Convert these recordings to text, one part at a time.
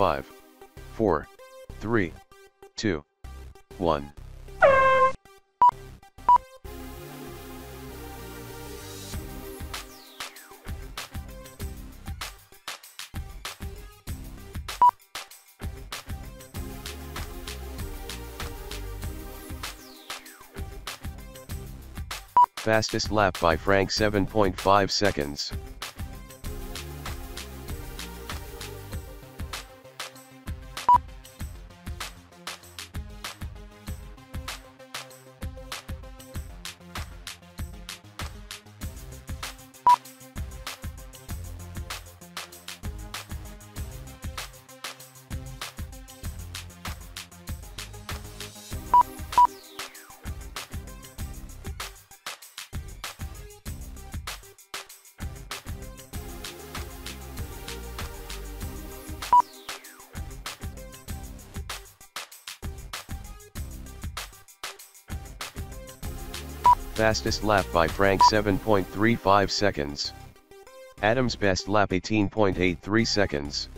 5, 4, 3, 2, 1. Fastest lap by Frank 7.5 seconds. Fastest lap by Frank 7.35 seconds. Adam's best lap 18.83 seconds.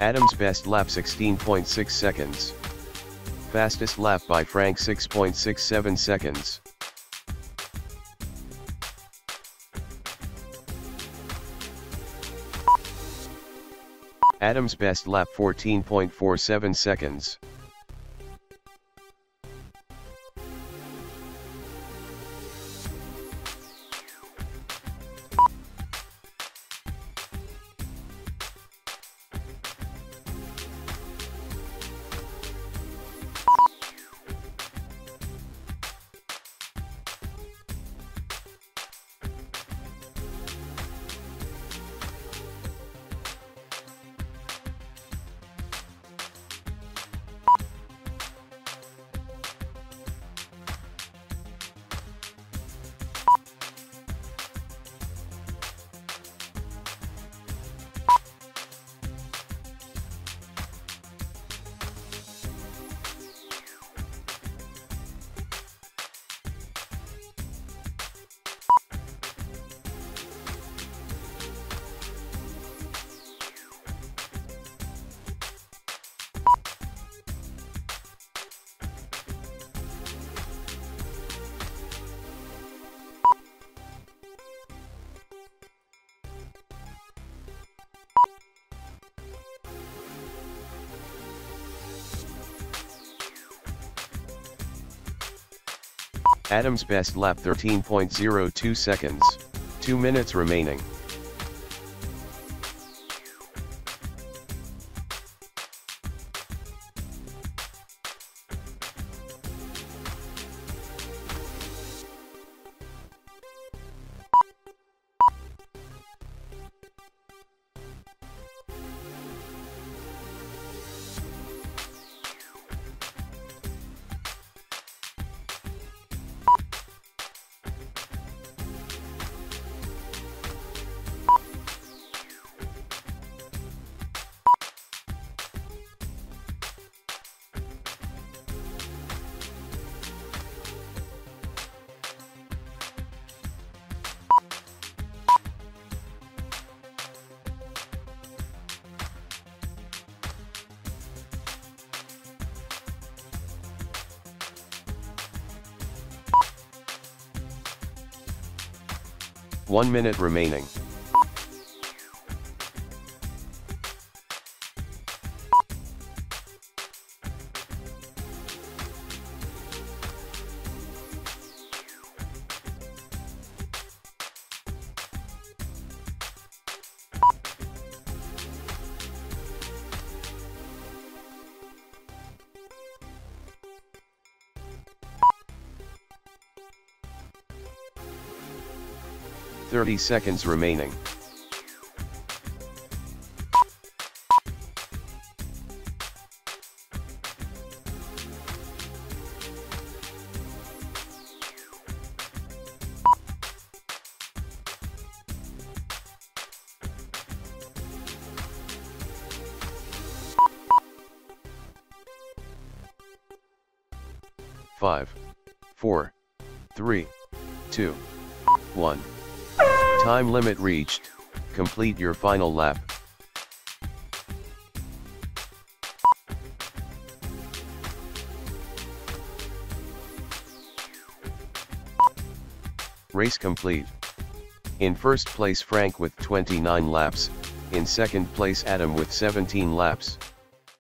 Adam's best lap 16.6 seconds. Fastest lap by Frank 6.67 seconds. Adam's best lap 14.47 seconds. Adam's best lap 13.02 seconds, 2 minutes remaining. One minute remaining. 30 seconds remaining. Five, four, three, two, one. Time limit reached, complete your final lap. Race complete. In first place Frank with 29 laps, in second place Adam with 17 laps.